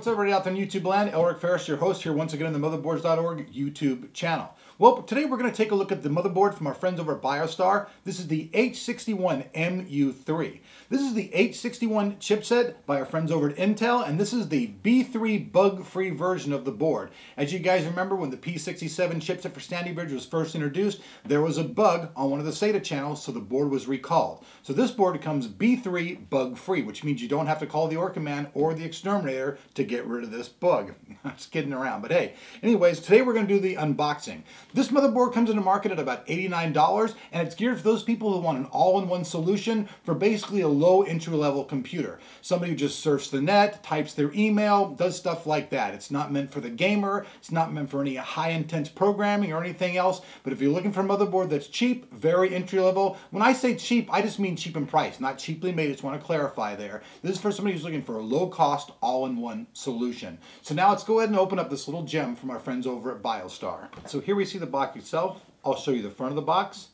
what's up, everybody out there in YouTube land? Elric Ferris, your host here once again on the motherboards.org YouTube channel. Well, today we're going to take a look at the motherboard from our friends over at BioStar. This is the H61MU3. This is the H61 chipset by our friends over at Intel, and this is the B3 bug-free version of the board. As you guys remember, when the P67 chipset for Sandy Bridge was first introduced, there was a bug on one of the SATA channels, so the board was recalled. So this board comes B3 bug-free, which means you don't have to call the Orkin man or the exterminator to get rid of this bug. I'm just kidding around, but hey. Anyways, today we're going to do the unboxing. This motherboard comes into market at about $89 and it's geared for those people who want an all-in-one solution for basically a low entry-level computer. Somebody who just surfs the net, types their email, does stuff like that. It's not meant for the gamer, it's not meant for any high-intense programming or anything else, but if you're looking for a motherboard that's cheap, very entry-level, when I say cheap, I just mean cheap in price, not cheaply made, I just want to clarify there. This is for somebody who's looking for a low-cost, all-in-one. So now let's go ahead and open up this little gem from our friends over at BioStar. So here we see the box itself. I'll show you the front of the box.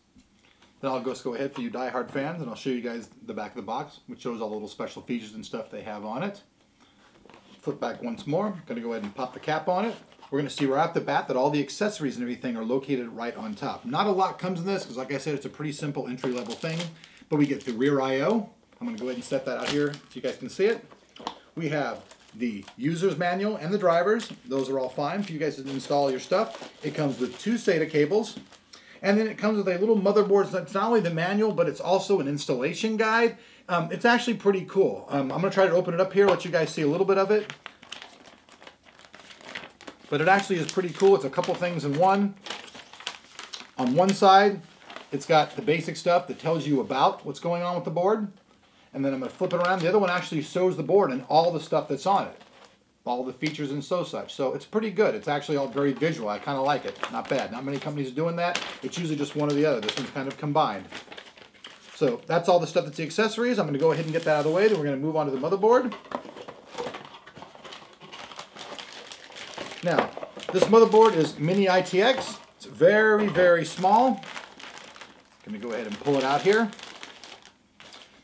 Then I'll just go ahead for you die-hard fans and I'll show you guys the back of the box, which shows all the little special features and stuff they have on it. Flip back once more. To go ahead and pop the cap on it. We're going to see right off the bat that all the accessories and everything are located right on top. Not a lot comes in this because like I said, it's a pretty simple entry-level thing. But we get the rear I.O. I'm to go ahead and set that out here so you guys can see it. We have the user's manual and the drivers. Those are all fine for you guys to install your stuff. It comes with two SATA cables. And then it comes with a little motherboard. It's not only the manual, but it's also an installation guide. Um, it's actually pretty cool. Um, I'm going to try to open it up here, let you guys see a little bit of it. But it actually is pretty cool. It's a couple things in one. On one side, it's got the basic stuff that tells you about what's going on with the board and then I'm going to flip it around. The other one actually shows the board and all the stuff that's on it, all the features and so such. So it's pretty good. It's actually all very visual. I kind of like it. Not bad. Not many companies are doing that. It's usually just one or the other. This one's kind of combined. So that's all the stuff that's the accessories. I'm going to go ahead and get that out of the way. Then we're going to move on to the motherboard. Now, this motherboard is Mini ITX. It's very, very small. Let me go ahead and pull it out here.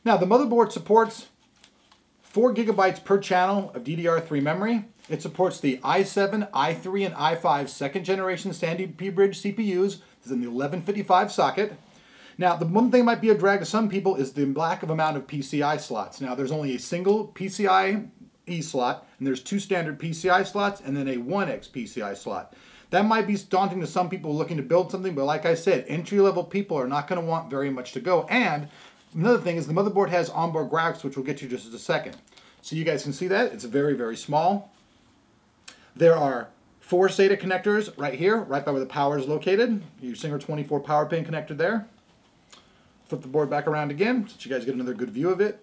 Now, the motherboard supports 4 gigabytes per channel of DDR3 memory. It supports the i7, i3, and i5 second generation Sandy P Bridge CPUs. In the 1155 socket. Now, the one thing might be a drag to some people is the lack of amount of PCI slots. Now, there's only a single PCI E slot, and there's two standard PCI slots, and then a 1X PCI slot. That might be daunting to some people looking to build something, but like I said, entry-level people are not going to want very much to go. And Another thing is the motherboard has onboard graphics, which we'll get to just in a second. So you guys can see that. It's very, very small. There are four SATA connectors right here, right by where the power is located. Your Singer 24 power pin connector there. Flip the board back around again so you guys get another good view of it.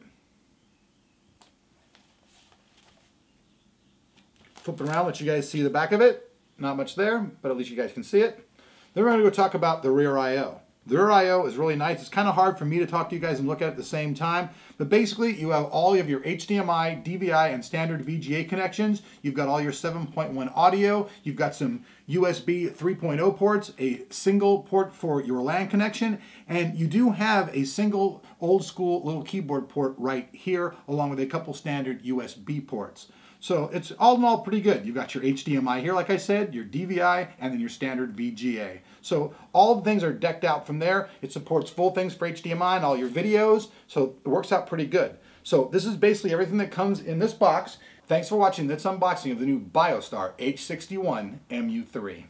Flip it around, let you guys see the back of it. Not much there, but at least you guys can see it. Then we're going to go talk about the rear I.O. Their I.O. is really nice. It's kind of hard for me to talk to you guys and look at at the same time. But basically, you have all of your HDMI, DVI, and standard VGA connections. You've got all your 7.1 audio. You've got some USB 3.0 ports, a single port for your LAN connection, and you do have a single old school little keyboard port right here, along with a couple standard USB ports. So it's all in all pretty good. You've got your HDMI here, like I said, your DVI, and then your standard VGA. So all the things are decked out from there. It supports full things for HDMI and all your videos, so it works out pretty good. So this is basically everything that comes in this box. Thanks for watching this unboxing of the new BioStar H61 MU3.